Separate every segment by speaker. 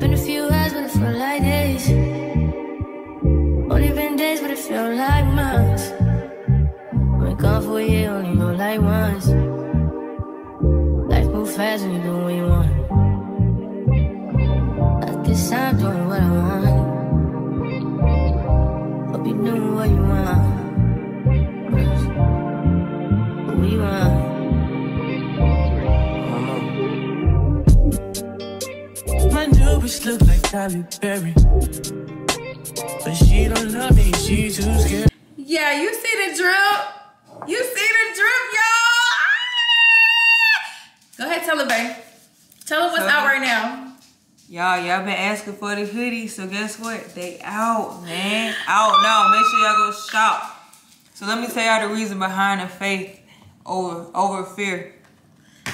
Speaker 1: Been a few hours, but it felt like days. Only been days, but it felt like months. Been gone for a year, only know like once. Life move fast when you do what you want. At this time, doing what I want.
Speaker 2: Bitch look like Tyler Berry. But she don't love me, she too scared.
Speaker 3: Yeah, you see the drip. You see the drip, y'all. Ah! Go ahead, tell her, babe. Tell her what's
Speaker 4: So-
Speaker 3: out right now.
Speaker 4: Y'all, y'all been asking for the hoodies, so guess what? They out, man. Out now. Make sure y'all go shop. So let me tell y'all the reason behind the faith over over fear.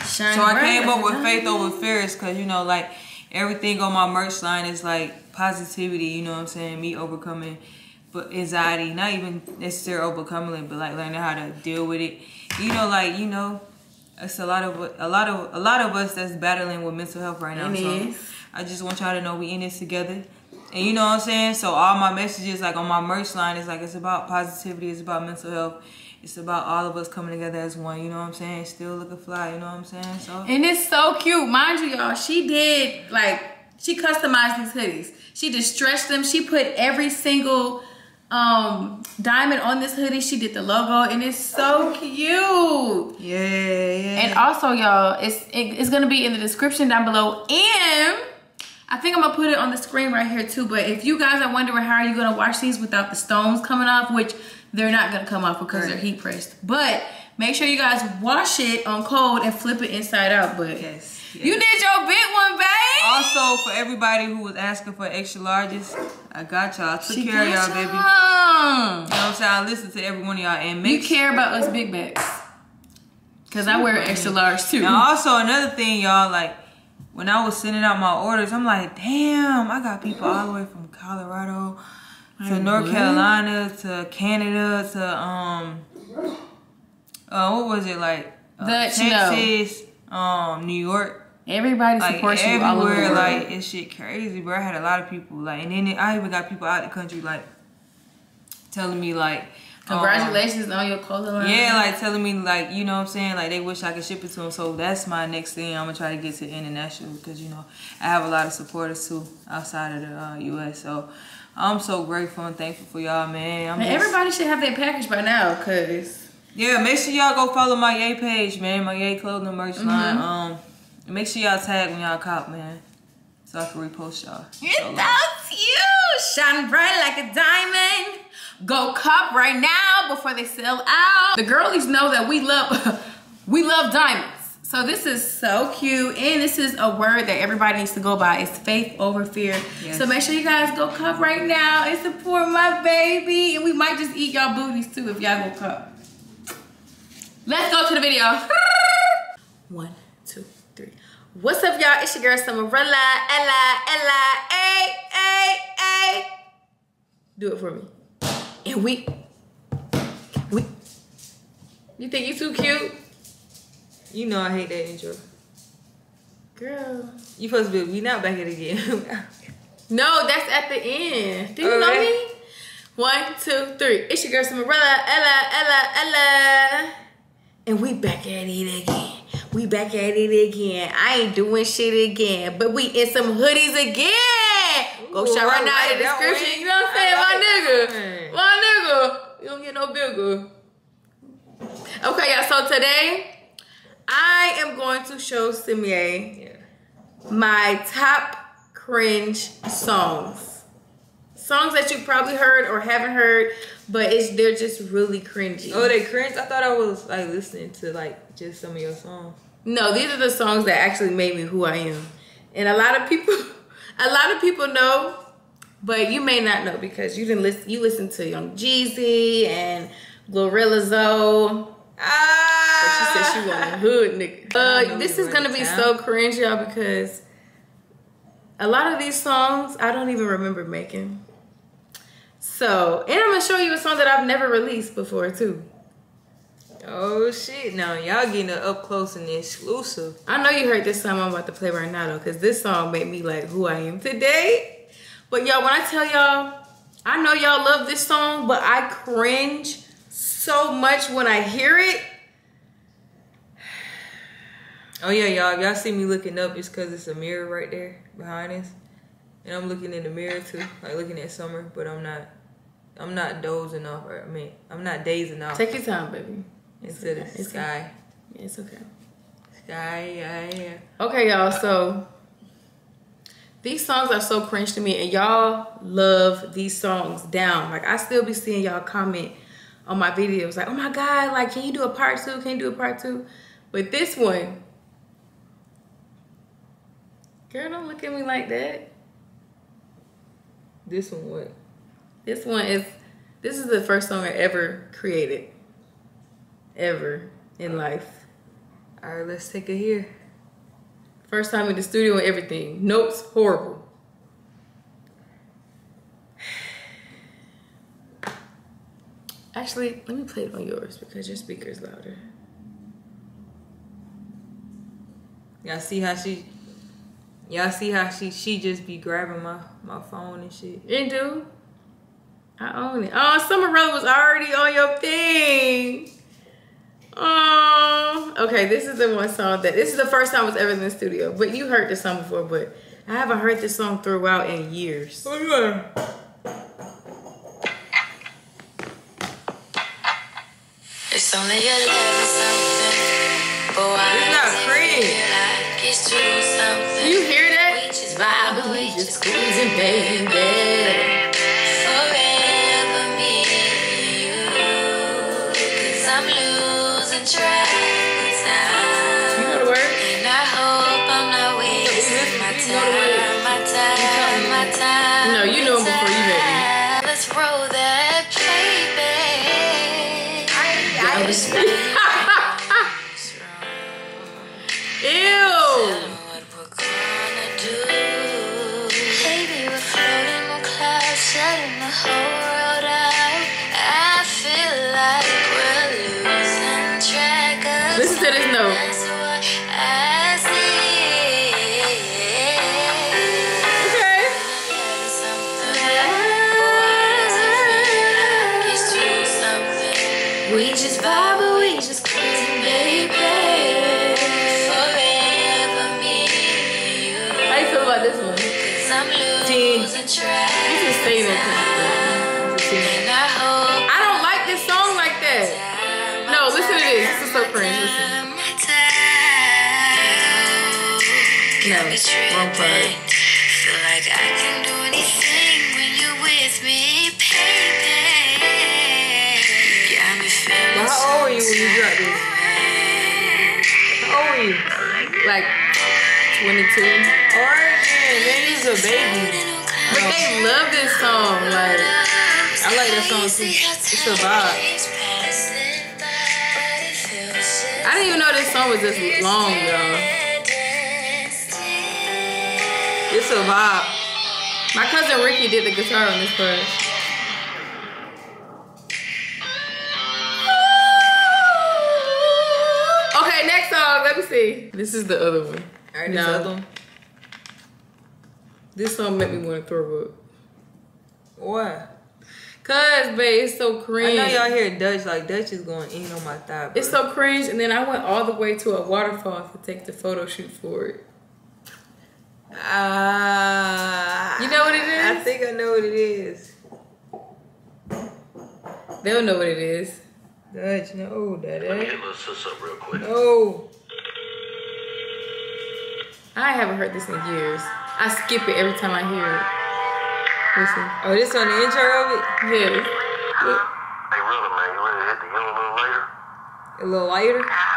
Speaker 3: Shine
Speaker 4: So I came up with faith over fear is because, you know, like everything on my merch line is like positivity, you know what I'm saying? Me overcoming but anxiety, not even necessarily overcoming it, but like learning how to deal with it. You know, like, you know, it's a lot of a lot of a lot of us that's battling with mental health right now.
Speaker 3: It
Speaker 4: so
Speaker 3: is.
Speaker 4: I just want y'all to know we in this together. And you know what I'm saying? So all my messages like on my merch line is like it's about positivity, it's about mental health. It's about all of us coming together as one, you know what I'm saying? Still looking fly, you know what I'm saying? So
Speaker 3: And it's so cute. Mind you, y'all, she did, like, she customized these hoodies. She just stretched them. She put every single um diamond on this hoodie. She did the logo, and it's so cute.
Speaker 4: Yeah, yeah.
Speaker 3: And also, y'all, it's it- it's gonna be in the description down below, and I think I'm gonna put it on the screen right here too. But if you guys are wondering how are you gonna wash these without the stones coming off, which they're not gonna come off because they're heat pressed, but make sure you guys wash it on cold and flip it inside out. But
Speaker 4: yes, yes.
Speaker 3: you did your big one, babe.
Speaker 4: Also, for everybody who was asking for extra larges, I got y'all. I took
Speaker 3: She
Speaker 4: care of y'all, baby. You know what I'm saying? I listen to every one of y'all and make You
Speaker 3: care about us big bags. Cause I wear extra large too.
Speaker 4: Now, also another thing, y'all, like when I was sending out my orders, I'm like, damn, I got people all the way from Colorado to
Speaker 3: Like,
Speaker 4: North? Carolina to Canada to um, uh, what was it like? Uh,
Speaker 3: That you know.
Speaker 4: Texas, um, New York.
Speaker 3: Everybody
Speaker 4: like
Speaker 3: supports you over the
Speaker 4: everywhere. Like it's shit crazy, bro. I had a lot of people like, and then I even got people out of the country like telling me like, um,
Speaker 3: Congratulations on your clothing line.
Speaker 4: yeah, like telling me like you know what I'm saying like they wish I could ship it to them. So that's my next thing. I'm gonna try to get to international because you know I have a lot of supporters too outside of the uh, U.S. So I'm so grateful and thankful for y'all, man. I'm
Speaker 3: And
Speaker 4: just-
Speaker 3: everybody should have their package by now, cause
Speaker 4: yeah, make sure y'all go follow my Yai page, man. My Yai clothing merch
Speaker 3: Mm-hmm.
Speaker 4: line. Um, make sure y'all tag when y'all cop, man, so I can repost y'all.
Speaker 3: It's
Speaker 4: so like,
Speaker 3: cute. Shine bright like a diamond. Go cop right now before they sell out. The girlies know that we love we love diamonds. So this is so cute. And this is a word that everybody needs to go by. It's faith over fear.
Speaker 4: Yes.
Speaker 3: So make sure you guys go cup right now and support my baby. And we might just eat y'all booties too if y'all go cup. Let's go to the video. One. What's up, y'all? It's your girl Summerella, Ella, Ella, A, A, A. Do it for me. And we, we. You think you too cute,
Speaker 4: you know I hate that intro.
Speaker 3: girl?
Speaker 4: You supposed to be we not back at it again.
Speaker 3: No, that's at the end. Do you know
Speaker 4: Alright.
Speaker 3: me? One, two, three. It's your girl Summerella, Ella, Ella, Ella. And we back at it again. We back at it again. I ain't doing shit again. But we in some hoodies again. Go
Speaker 4: Ooh,
Speaker 3: shop right now in the description.
Speaker 4: one.
Speaker 3: You know what I'm saying? My nigga. My nigga. You don't get no bigger. Okay, y'all. So today, I am going to show Simier
Speaker 4: yeah.
Speaker 3: my top cringe songs. Songs that you probably heard or haven't heard, but it's they're just really cringy.
Speaker 4: Oh, they cringe. I thought I was like listening to like just some of your songs.
Speaker 3: No, these are the songs that actually made me who I am. And a lot of people a lot of people know, but you may not know because you didn't listen you listened to Young Jeezy and Glorilla Zoe.
Speaker 4: Ah,
Speaker 3: She said she want a hood nigga. Uh, this is gonna be so cringe, y'all, because a lot of these songs I don't even remember making. So, and I'm gonna show you a song that I've never released before too.
Speaker 4: Oh shit! Now y'all getting it up close and exclusive.
Speaker 3: I know you heard this song I'm about to play right now though, because this song made me like who I am today. But y'all, when I tell y'all, I know y'all love this song, but I cringe so much when I hear it.
Speaker 4: Oh yeah, y'all. Y'all see me looking up, it's cause it's a mirror right there behind us, and I'm looking in the mirror too, like looking at Summer. But I'm not. I'm not dozing off. I mean, I'm not dazing off
Speaker 3: Take your time, baby.
Speaker 4: Into the
Speaker 3: okay, it's
Speaker 4: sky.
Speaker 3: Yeah, it's okay.
Speaker 4: Sky, yeah, yeah.
Speaker 3: Okay, y'all. So these songs are so cringe to me, and y'all love these songs down. Like I still be seeing y'all comment on my videos, like, "Oh my god, like, can you do a part two? Can you do a part two? But this one, girl, don't look at me like that.
Speaker 4: This one, what?
Speaker 3: This one is this is the first song I ever created, ever in life.
Speaker 4: All right, let's take it here.
Speaker 3: First time in the studio and everything. Notes horrible. Actually, let me play it on yours because your speaker is louder.
Speaker 4: Y'all see how she? Y'all see how she? She just be grabbing my my phone and shit.
Speaker 3: You do? I own it. Oh, Summer Road was already on your thing. Oh, okay. This is the one song that this is the first time I was ever in the studio. But you heard this song before, but I haven't heard this song throughout in years.
Speaker 4: Oh yeah.
Speaker 1: It's only eleven something, but why
Speaker 4: It's not
Speaker 1: does it
Speaker 4: cringe.
Speaker 1: feel like it's two something?
Speaker 3: Do you hear that?
Speaker 1: We just
Speaker 3: Vibe, we just cruising, baby. So. Listen. No, wrong part.
Speaker 1: Feel like I can do anything when you're with me, baby. Got me feeling
Speaker 4: how old were you when you dropped this? How old were you?
Speaker 3: Like 22.
Speaker 4: Alright, man. Was a baby.
Speaker 3: But they love this song. Like,
Speaker 4: I like that song too. It's a vibe.
Speaker 3: I didn't even know this song was this long, y'all.
Speaker 4: It's a vibe.
Speaker 3: My cousin Ricky did the guitar on this part. Okay, next song. Let me see. This is the other one.
Speaker 4: Alright, this
Speaker 3: No.
Speaker 4: other one.
Speaker 3: This song made me want to throw up.
Speaker 4: What?
Speaker 3: Cause, babe, it's so cringe.
Speaker 4: I know y'all hear Dutch, like Dutch is going in on my thigh. Bro.
Speaker 3: It's so cringe, and then I went all the way to a waterfall to take the photo shoot for it.
Speaker 4: Ah.
Speaker 3: You know what it is?
Speaker 4: I think I know what it is.
Speaker 3: They don't know what it is.
Speaker 4: Dutch, no, that
Speaker 5: Let me
Speaker 4: is.
Speaker 5: hit little sis up real quick.
Speaker 4: No.
Speaker 3: I haven't heard this in years. I skip it every time I hear it. Listen.
Speaker 4: Oh, this on the intro of it?
Speaker 3: Yeah.
Speaker 5: Hey, really, man, you ready to hit the hill a little later?
Speaker 4: A little lighter?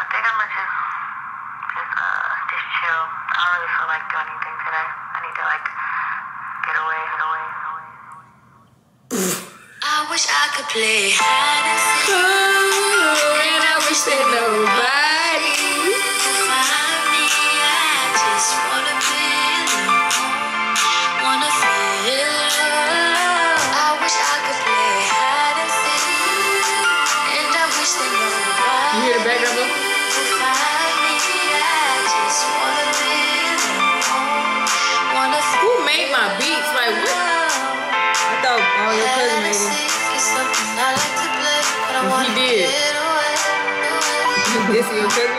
Speaker 4: This is cousin?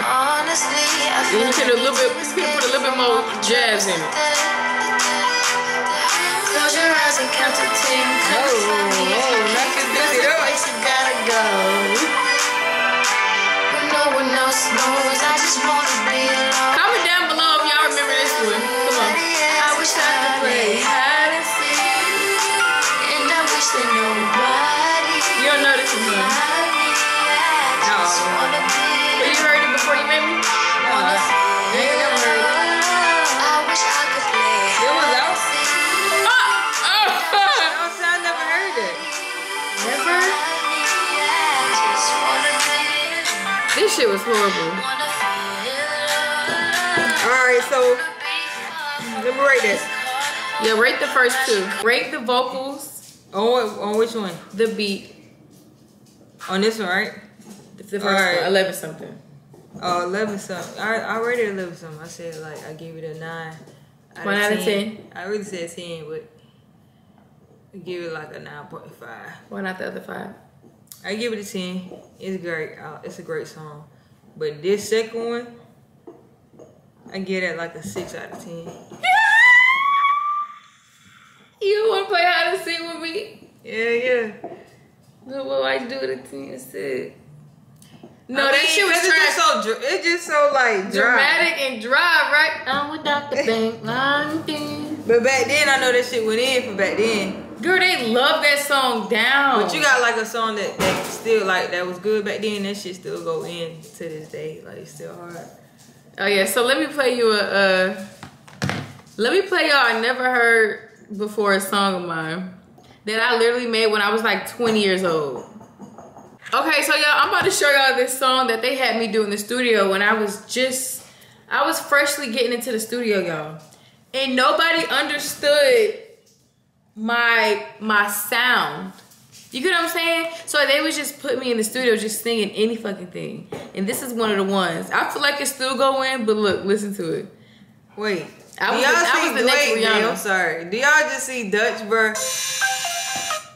Speaker 1: Honestly, I
Speaker 3: You
Speaker 1: feel
Speaker 3: could a little bit, you could put a little bit more jazz in it.
Speaker 1: Close your eyes and count to ten.
Speaker 4: Oh, oh, not this
Speaker 1: There's a
Speaker 4: up.
Speaker 1: place you gotta go. When no one else knows, I just wanna be alone.
Speaker 3: Comment down below This shit was horrible.
Speaker 4: Alright, so let me rate this.
Speaker 3: Yeah, rate the first two. Rate the vocals,
Speaker 4: Oh, on which one?
Speaker 3: the beat.
Speaker 4: On this one, right?
Speaker 3: The first one, 11 something.
Speaker 4: Oh, 11 something. I, I rated 11 something. I said, like, I gave it a 9.
Speaker 3: One out of 10.
Speaker 4: I really said 10, but I give it like a 9.5.
Speaker 3: Why not the other five?
Speaker 4: I give it a 10. It's great. Uh, it's a great song. But this second one, I give it like a 6 out of 10.
Speaker 3: You want to play hide and seek with me?
Speaker 4: Yeah, yeah.
Speaker 3: No, what I do the team said. No,
Speaker 4: I
Speaker 3: that
Speaker 4: mean,
Speaker 3: shit was
Speaker 4: 'cause it's just
Speaker 3: trash.
Speaker 4: so it's just so like dry.
Speaker 3: Dramatic and dry, right? I'm without the bank. I'm thin.
Speaker 4: But back then, I know that shit went in for back then.
Speaker 3: Girl, they love that song down.
Speaker 4: But you got like a song that, that still like that was good back then. That shit still go in to this day. Like it's still hard.
Speaker 3: Oh yeah, so let me play you a. Uh, let me play y'all. I never heard before a song of mine that I literally made when I was like 20 years old. Okay, so y'all, I'm about to show y'all this song that they had me do in the studio when I was just, I was freshly getting into the studio, y'all, and nobody understood my my sound. You get what I'm saying? So they would just put me in the studio just singing any fucking thing. And this is one of the ones. I feel like it's still going, but look, listen to it.
Speaker 4: Wait.
Speaker 3: I was
Speaker 4: y'all
Speaker 3: I
Speaker 4: see
Speaker 3: was the next
Speaker 4: wait,
Speaker 3: Rihanna.
Speaker 4: I'm sorry. Do y'all just see Dutch, bro?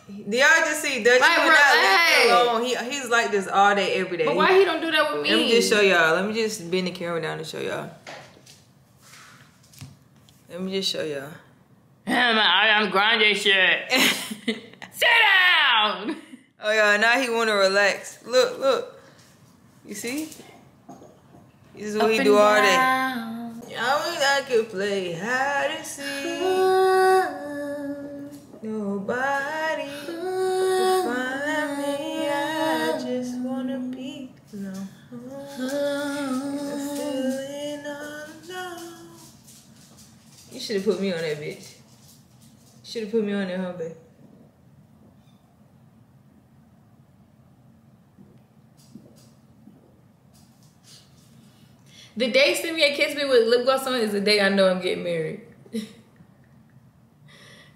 Speaker 4: Do y'all just see Dutch?
Speaker 3: Like, bro, hey.
Speaker 4: alone. He, he's like this all day, every day.
Speaker 3: But why he don't do that with me?
Speaker 4: Let me just show y'all. Let me just bend the camera down to show y'all. Let me just show y'all.
Speaker 3: I'm grande shit. Sit down.
Speaker 4: Oh yeah, now he wanna relax. Look, look. You see? This is what he do all day. I wish I could play hide and seek. Nobody will find me. I just wanna be alone. Feeling alone. You should have put me on that bitch. Should have put me on that, huh.
Speaker 3: The day send me and kiss me with lip gloss on is the day I know I'm getting married.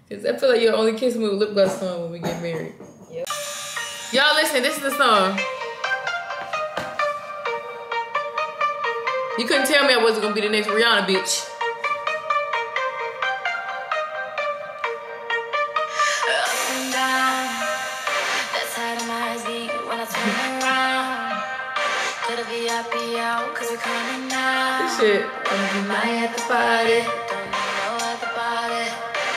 Speaker 3: Cause I feel like you'll only kiss me with lip gloss on when we get married.
Speaker 4: Yep.
Speaker 3: Y'all listen, this is the song. You couldn't tell me I wasn't gonna be the next Rihanna bitch.
Speaker 1: To the out, cause we're coming now.
Speaker 3: This shit.
Speaker 1: Am I at the party? Don't know at the party.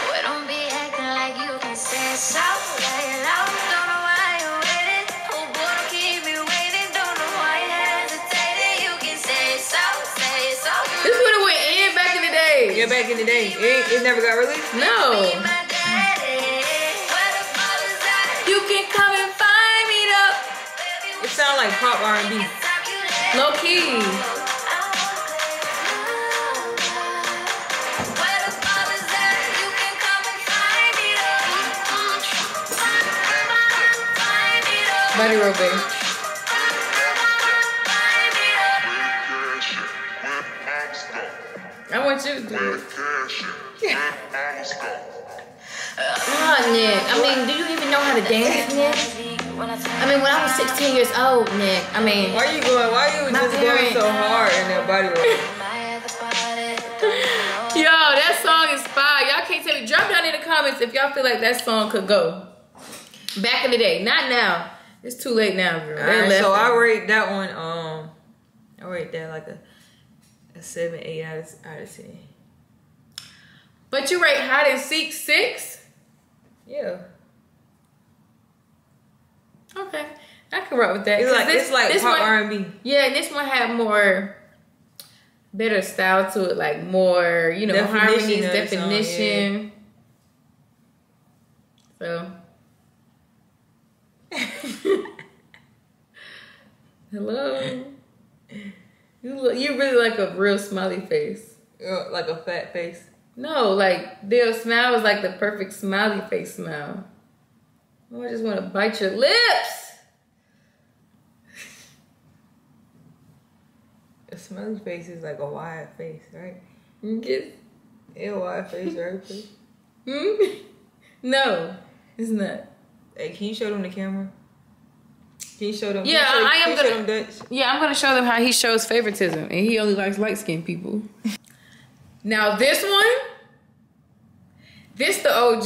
Speaker 1: Boy, don't be acting like you can say so. Lay it out, don't know why you're waiting. Oh, boy, don't keep me waiting. Don't know why you're hesitating. You can say so, say so.
Speaker 3: This would have went in back in the day.
Speaker 4: Yeah, back in the day. It, it never got released?
Speaker 3: No.
Speaker 1: Be my daddy. Where the ball is at?
Speaker 3: You can come and find me though.
Speaker 4: It sound like pop R&B.
Speaker 3: Low key. Body roll. I want you to do it.
Speaker 6: Oh, Nick. I mean, do you even know how to dance, Nick? I mean, when I was 16 years old, Nick. I mean,
Speaker 4: Why are you going? Why are you
Speaker 6: My
Speaker 4: just going so hard in that body roll?
Speaker 3: Yo, that song is fire. Y'all can't tell me drop down in the comments if y'all feel like that song could go. Back in the day, not now. It's too late now, girl. They
Speaker 4: Alright, so
Speaker 3: it.
Speaker 4: I rate that one. Um, I rate that like a a seven, eight out of out of ten.
Speaker 3: But you rate hide and seek six?
Speaker 4: Yeah,
Speaker 3: Okay. I can rock with that.
Speaker 4: it's like
Speaker 3: this-
Speaker 4: it's like
Speaker 3: this
Speaker 4: pop R and B.
Speaker 3: Yeah, and this one had more better style to it, like more, you know,
Speaker 4: Definition
Speaker 3: harmonies,
Speaker 4: the song,
Speaker 3: definition. So Hello. You look, you really like a real smiley face.
Speaker 4: Uh, like a fat face.
Speaker 3: No, like their smile is like the perfect smiley face smile. Oh, I just want to bite your lips.
Speaker 4: A smiley face is like a wide face, right?
Speaker 3: You
Speaker 4: Get, a wide face, right? please?
Speaker 3: hmm? No, it's not.
Speaker 4: Hey, can you show them the camera? Can you show them?
Speaker 3: Yeah,
Speaker 4: show,
Speaker 3: I am
Speaker 4: can you show
Speaker 3: gonna-
Speaker 4: them Dutch?
Speaker 3: Yeah, I'm gonna show them how he shows favoritism, and he only likes light skinned people. now this one, this the OG.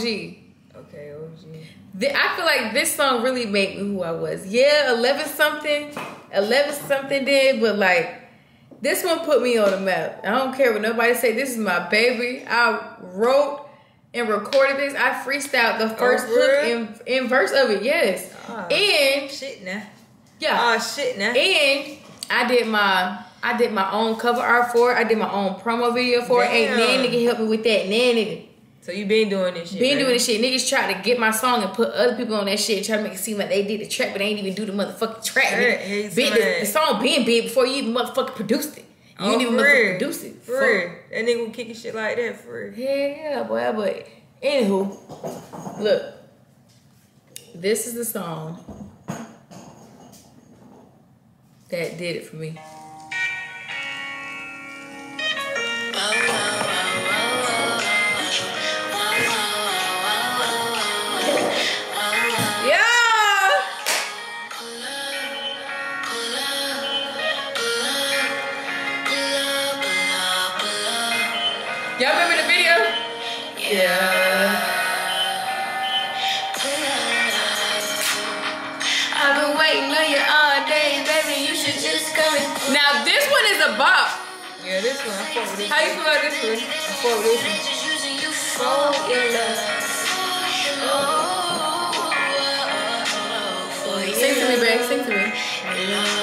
Speaker 4: Okay, OG.
Speaker 3: I feel like this song really made me who I was. Yeah, eleven something, eleven something did, but like this one put me on the map. I don't care what nobody say. This is my baby. I wrote and recorded this. I freestyled the first
Speaker 4: for
Speaker 3: hook and, and verse of it. Yes,
Speaker 4: Ah.
Speaker 3: and
Speaker 4: Shit now.
Speaker 3: yeah,
Speaker 4: Oh shit now.
Speaker 3: and I did my I did my own cover art for it. I did my own promo video for it. Ain't
Speaker 4: Damn.
Speaker 3: nan nigga help me with that. Nan nigga.
Speaker 4: So you been doing this shit?
Speaker 3: Been
Speaker 4: right?
Speaker 3: doing this shit. Niggas try to get my song and put other people on that shit and try to make it seem like they did the track, but they ain't even do the motherfucking track.
Speaker 4: Right,
Speaker 3: nigga. Been- the, the song being big before you even motherfucking produced it. You
Speaker 4: Oh,
Speaker 3: didn't even motherfucking produce it.
Speaker 4: For real. That nigga will kicking shit like that for real.
Speaker 3: Yeah, yeah, boy. But anywho, look, this is the song that did it for me. Yeah. This one.
Speaker 4: I with this.
Speaker 3: How you feel about this one?
Speaker 4: I fuck with this one.
Speaker 1: just using you for your love. For
Speaker 3: Sing to me, babe. Sing to me.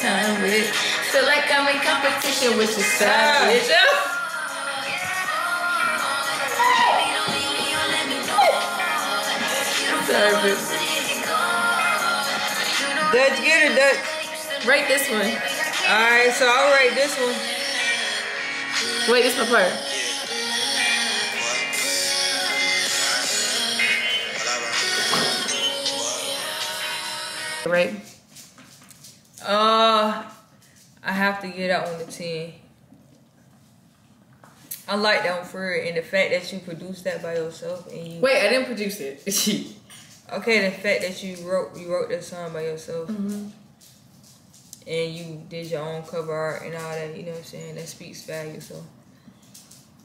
Speaker 1: Time with. Feel like I'm in competition with your side. bitch.
Speaker 4: Dutch, get her, Dutch.
Speaker 3: Rate this one.
Speaker 4: All right, so I'll rate this one.
Speaker 3: Wait, this my part. Right.
Speaker 4: Uh, I have to get that one a ten. I like that one for real, and the fact that you produced that by yourself, and you
Speaker 3: Wait, I didn't produce it.
Speaker 4: okay, the fact that you wrote you wrote that song by yourself,
Speaker 3: Mm-hmm.
Speaker 4: and you did your own cover art and all that. You know what I'm saying? That speaks value. So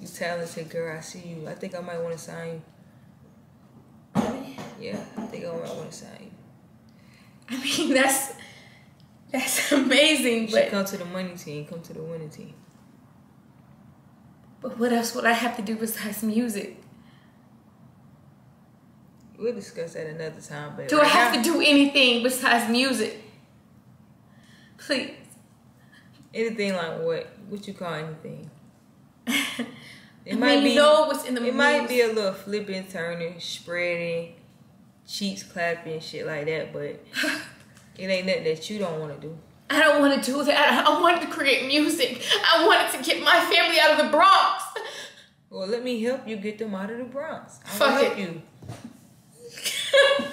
Speaker 4: you talented girl. I see you. I think I might want to sign you. Yeah, I think I might want to sign you.
Speaker 3: I mean, that's that's amazing, but
Speaker 4: come to the money team. Come to the winning team.
Speaker 3: but what else would I have to do besides music?
Speaker 4: We'll discuss that another time. But
Speaker 3: Do I have
Speaker 4: now-
Speaker 3: to do anything besides music? Please.
Speaker 4: Anything like what? What you call anything? It
Speaker 3: I
Speaker 4: might
Speaker 3: mean,
Speaker 4: be.
Speaker 3: know what's in the
Speaker 4: it might be a little flipping, turning, spreading, cheeks clapping, shit like that. But it ain't nothing that you don't want to do.
Speaker 3: I don't want to do that. I wanted to create music. I wanted to get my family out of the Bronx.
Speaker 4: Well, let me help you get them out of the Bronx. I'm
Speaker 3: Fuck
Speaker 4: help
Speaker 3: it.
Speaker 4: you.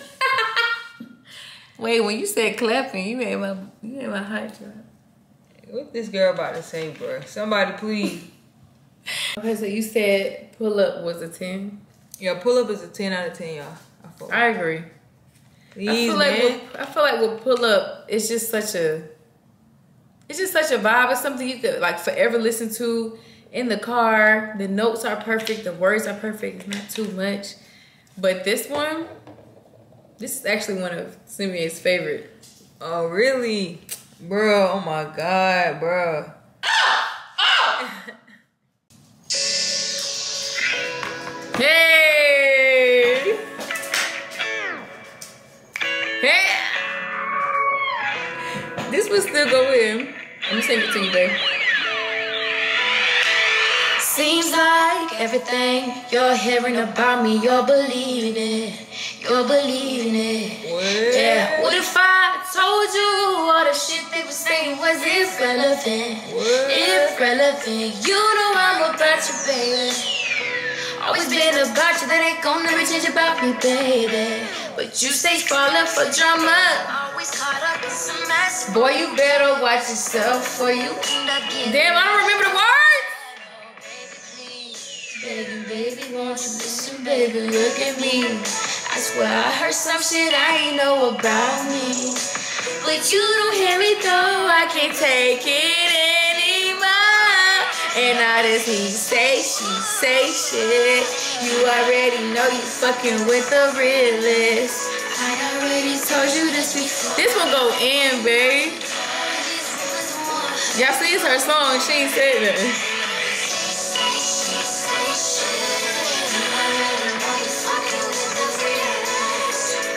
Speaker 3: Wait, when you said clapping, you made my you made my heart drop.
Speaker 4: What this girl about to say, bro? Somebody please.
Speaker 3: Okay, so you said pull up was a ten.
Speaker 4: Yeah, pull up is a ten out of ten, y'all. I
Speaker 3: I agree. I feel like
Speaker 4: man.
Speaker 3: with, I feel like with pull up, it's just such a, it's just such a vibe. It's something you could like forever listen to in the car. The notes are perfect. The words are perfect. It's not too much. But this one, this is actually one of Simeon's favorite.
Speaker 4: Oh, really? Bro, oh my god, bro.
Speaker 3: Hey, Would still go in. Let me sing it to you, babe.
Speaker 1: Seems like everything you're hearing about me, you're believing it. You're believing it.
Speaker 4: What?
Speaker 1: Yeah. What if I told you all the shit they were saying was irrelevant?
Speaker 4: What?
Speaker 1: Irrelevant. You know I'm about you, baby. Always been about you, that ain't gonna never change about me, baby. But you stay falling for drama.
Speaker 3: Boy, you better watch yourself
Speaker 1: For you
Speaker 3: Damn, I don't remember the words.
Speaker 1: Baby, baby, won't you listen, baby, look at me. I swear I heard some shit I ain't know about me. But you don't hear me though, I can't take it anymore.
Speaker 3: And all this he say, she say shit. You already know you fucking with the realest.
Speaker 1: I already told you this before.
Speaker 3: This one go in, babe. Y'all see it's her song. She ain't said nothing.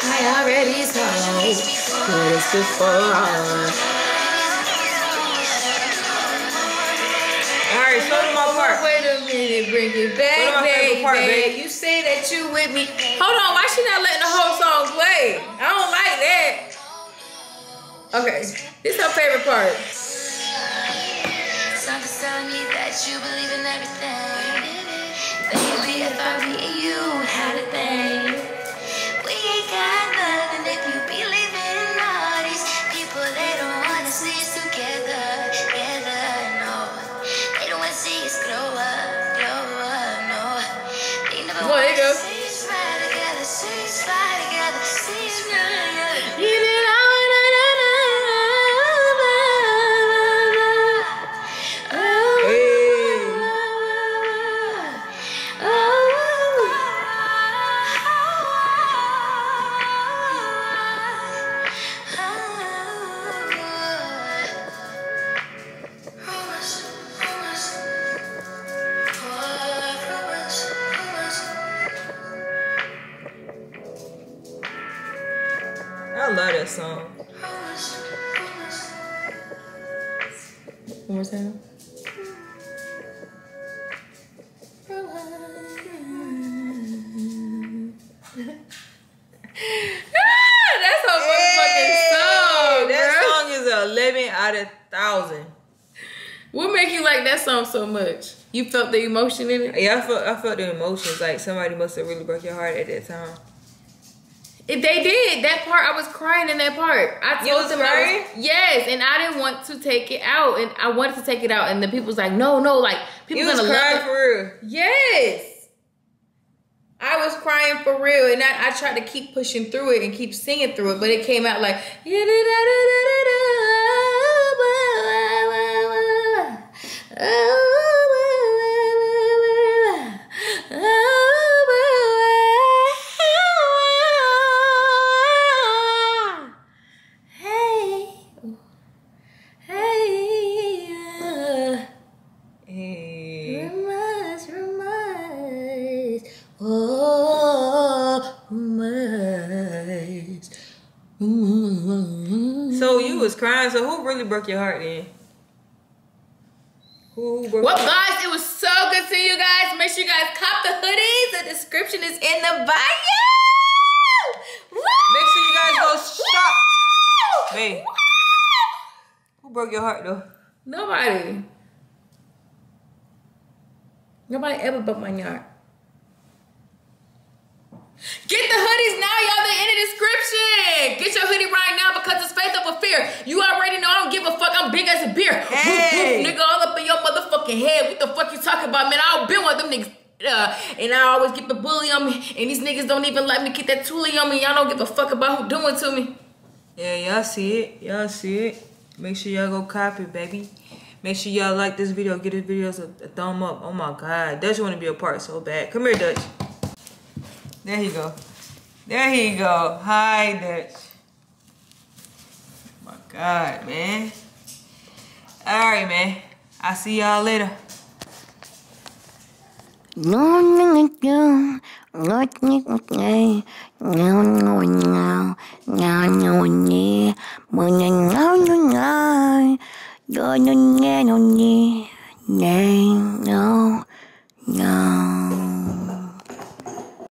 Speaker 1: I already told you this before.
Speaker 4: Alright, show them my part.
Speaker 3: Wait a minute, bring it back,
Speaker 4: What about my favorite
Speaker 3: baby.
Speaker 4: part, babe?
Speaker 3: You say that you with me. Hold on, why she not letting the whole song play? I don't like that. Okay, this is her favorite part.
Speaker 1: Something's telling me that you believe in everything. Baby, I thought
Speaker 4: 11 1,000.
Speaker 3: What make you like that song so much? You felt the emotion in it?
Speaker 4: Yeah, I felt, I felt the emotions. Like somebody must have really broke your heart at that time.
Speaker 3: If they did that part, I was crying in that part. I
Speaker 4: You
Speaker 3: told
Speaker 4: was
Speaker 3: them, I was, yes, and I didn't want to take it out, and I wanted to take it out, and the people was like, no, no, like people
Speaker 4: You was
Speaker 3: gonna love
Speaker 4: crying
Speaker 3: it.
Speaker 4: for real.
Speaker 3: Yes. I was crying for real, and I, I tried to keep pushing through it and keep singing through it, but it came out like. Hey, hey, uh,
Speaker 4: So you was crying. So who really broke your heart then? Who
Speaker 3: Well, guys, it was so good to see you guys. Make sure you guys cop the hoodies. The description is in the bio. Woo!
Speaker 4: Make sure you guys go shop.
Speaker 3: Woo!
Speaker 4: Babe. Who broke your heart though?
Speaker 3: Nobody.
Speaker 7: Nobody ever broke my heart.
Speaker 3: Get the hoodies now, y'all. They in the description. Get your hoodie right now because it's faith over fear. You already know I don't give a fuck. I'm big as a beer.
Speaker 4: Hey.
Speaker 3: nigga, all up in your motherfucking head. What the fuck you talking about, man? I've been with them niggas. Uh, and I always get the bully on me. And these niggas don't even let me get that toolie on me. Y'all don't give a fuck about who doing to me.
Speaker 4: Yeah, y'all see it. Y'all see it. Make sure y'all go copy, baby. Make sure y'all like this video. Give this video a, a thumb up. Oh my god. Dutch want to be a part so bad. Come here, Dutch. There he go. There he go. Hi, Dutch. Oh my god, man. All right, man. I'll see y'all later.
Speaker 1: Morning again. Now, now, now. Now, now, now. Now, now. Now, now, now. Now, now, now.